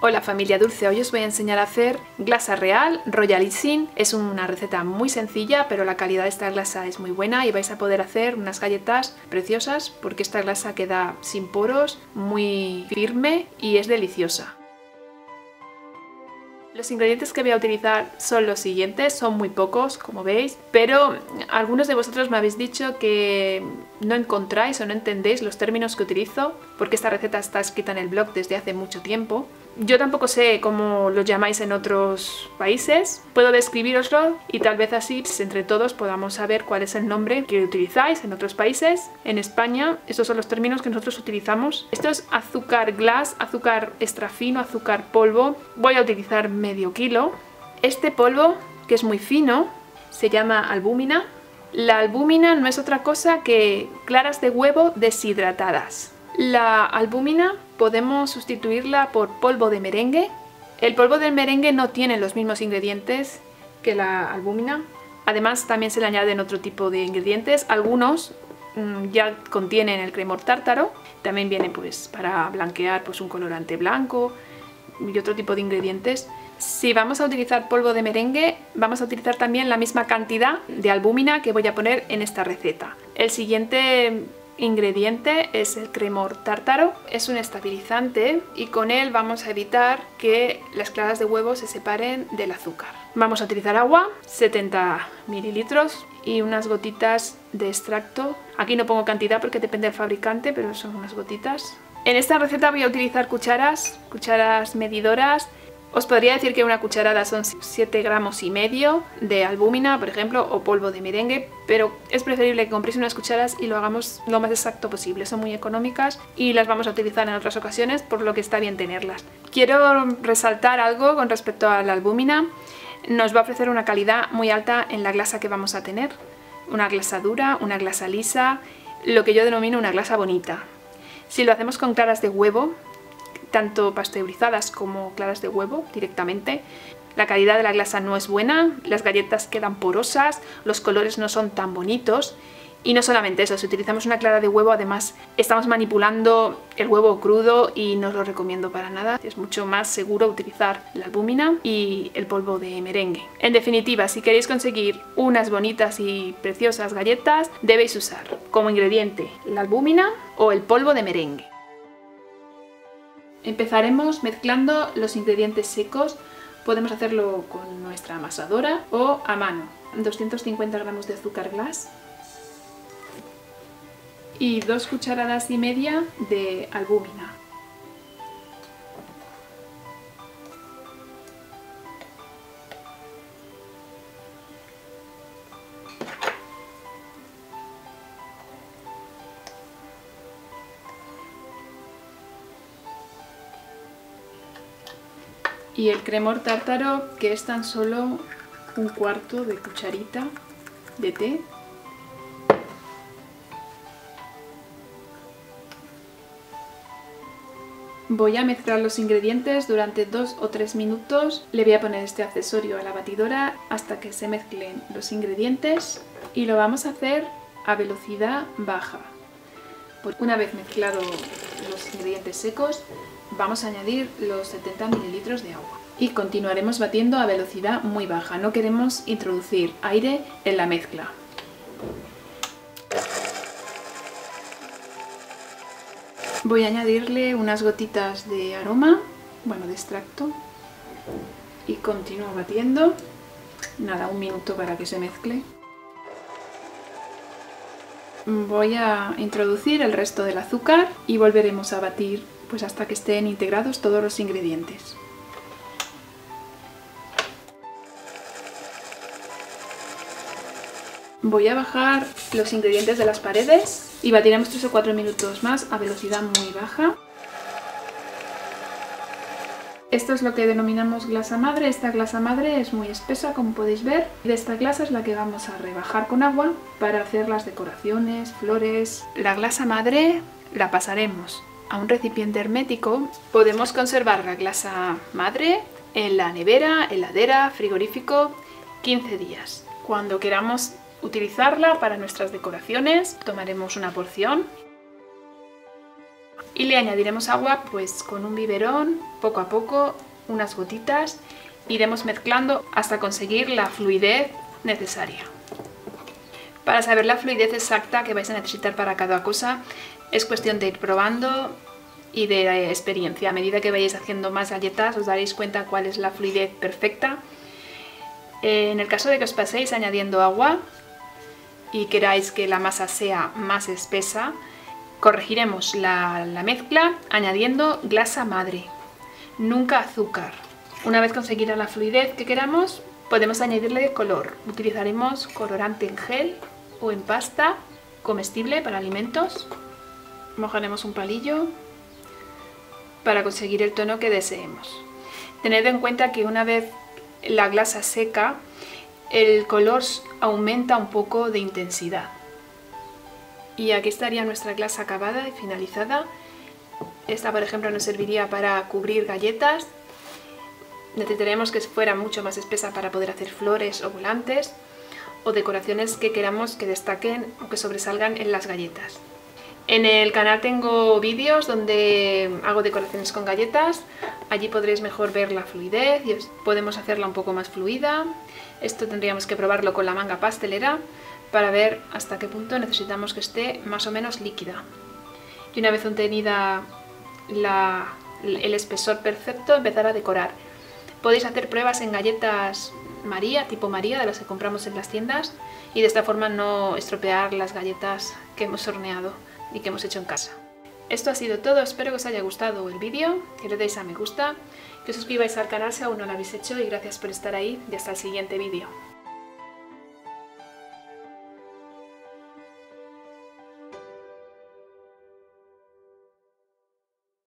Hola familia dulce, hoy os voy a enseñar a hacer glasa real royalissime. Es una receta muy sencilla, pero la calidad de esta glasa es muy buena y vais a poder hacer unas galletas preciosas porque esta glasa queda sin poros, muy firme y es deliciosa. Los ingredientes que voy a utilizar son los siguientes, son muy pocos como veis, pero algunos de vosotros me habéis dicho que no encontráis o no entendéis los términos que utilizo porque esta receta está escrita en el blog desde hace mucho tiempo yo tampoco sé cómo lo llamáis en otros países, puedo describiroslo y tal vez así pues, entre todos podamos saber cuál es el nombre que utilizáis en otros países. En España, estos son los términos que nosotros utilizamos. Esto es azúcar glass, azúcar extra fino, azúcar polvo. Voy a utilizar medio kilo. Este polvo, que es muy fino, se llama albúmina. La albúmina no es otra cosa que claras de huevo deshidratadas. La albúmina podemos sustituirla por polvo de merengue. El polvo de merengue no tiene los mismos ingredientes que la albúmina. Además también se le añaden otro tipo de ingredientes. Algunos mm, ya contienen el cremor tártaro. También viene pues para blanquear pues un colorante blanco y otro tipo de ingredientes. Si vamos a utilizar polvo de merengue, vamos a utilizar también la misma cantidad de albúmina que voy a poner en esta receta. El siguiente ingrediente es el cremor tártaro, es un estabilizante y con él vamos a evitar que las claras de huevo se separen del azúcar. Vamos a utilizar agua, 70 mililitros y unas gotitas de extracto. Aquí no pongo cantidad porque depende del fabricante, pero son unas gotitas. En esta receta voy a utilizar cucharas, cucharas medidoras os podría decir que una cucharada son 7 gramos y medio de albúmina, por ejemplo, o polvo de merengue, pero es preferible que compréis unas cucharas y lo hagamos lo más exacto posible. Son muy económicas y las vamos a utilizar en otras ocasiones, por lo que está bien tenerlas. Quiero resaltar algo con respecto a la albúmina. Nos va a ofrecer una calidad muy alta en la glasa que vamos a tener. Una glasa dura, una glasa lisa, lo que yo denomino una glasa bonita. Si lo hacemos con claras de huevo, tanto pasteurizadas como claras de huevo directamente. La calidad de la glasa no es buena, las galletas quedan porosas, los colores no son tan bonitos y no solamente eso, si utilizamos una clara de huevo además estamos manipulando el huevo crudo y no os lo recomiendo para nada. Es mucho más seguro utilizar la albúmina y el polvo de merengue. En definitiva, si queréis conseguir unas bonitas y preciosas galletas, debéis usar como ingrediente la albúmina o el polvo de merengue. Empezaremos mezclando los ingredientes secos, podemos hacerlo con nuestra amasadora o a mano. 250 gramos de azúcar glass y dos cucharadas y media de albúmina. Y el cremor tártaro que es tan solo un cuarto de cucharita de té Voy a mezclar los ingredientes durante dos o tres minutos. Le voy a poner este accesorio a la batidora hasta que se mezclen los ingredientes y lo vamos a hacer a velocidad baja. Una vez mezclados ingredientes secos, vamos a añadir los 70 mililitros de agua. Y continuaremos batiendo a velocidad muy baja, no queremos introducir aire en la mezcla. Voy a añadirle unas gotitas de aroma, bueno, de extracto, y continúo batiendo. Nada, un minuto para que se mezcle. Voy a introducir el resto del azúcar y volveremos a batir pues hasta que estén integrados todos los ingredientes. Voy a bajar los ingredientes de las paredes y batiremos 3 o 4 minutos más a velocidad muy baja. Esto es lo que denominamos glasa madre. Esta glasa madre es muy espesa, como podéis ver. De esta glasa es la que vamos a rebajar con agua para hacer las decoraciones, flores. La glasa madre la pasaremos a un recipiente hermético, podemos conservar la glasa madre en la nevera, heladera, frigorífico 15 días. Cuando queramos utilizarla para nuestras decoraciones, tomaremos una porción y le añadiremos agua pues con un biberón, poco a poco, unas gotitas, iremos mezclando hasta conseguir la fluidez necesaria. Para saber la fluidez exacta que vais a necesitar para cada cosa es cuestión de ir probando y de experiencia. A medida que vayáis haciendo más galletas os daréis cuenta cuál es la fluidez perfecta. Eh, en el caso de que os paséis añadiendo agua y queráis que la masa sea más espesa, corregiremos la, la mezcla añadiendo glasa madre, nunca azúcar. Una vez conseguida la fluidez que queramos, podemos añadirle color. Utilizaremos colorante en gel o en pasta comestible para alimentos. Mojaremos un palillo para conseguir el tono que deseemos. Tened en cuenta que una vez la glasa seca, el color aumenta un poco de intensidad. Y aquí estaría nuestra glasa acabada y finalizada. Esta, por ejemplo, nos serviría para cubrir galletas. Necesitaremos que fuera mucho más espesa para poder hacer flores o volantes o decoraciones que queramos que destaquen o que sobresalgan en las galletas. En el canal tengo vídeos donde hago decoraciones con galletas, allí podréis mejor ver la fluidez y podemos hacerla un poco más fluida. Esto tendríamos que probarlo con la manga pastelera para ver hasta qué punto necesitamos que esté más o menos líquida. Y una vez obtenida el espesor perfecto, empezar a decorar. Podéis hacer pruebas en galletas María, tipo María, de las que compramos en las tiendas, y de esta forma no estropear las galletas que hemos horneado y que hemos hecho en casa. Esto ha sido todo, espero que os haya gustado el vídeo, que le deis a me gusta, que os suscribáis al canal si aún no lo habéis hecho y gracias por estar ahí y hasta el siguiente vídeo.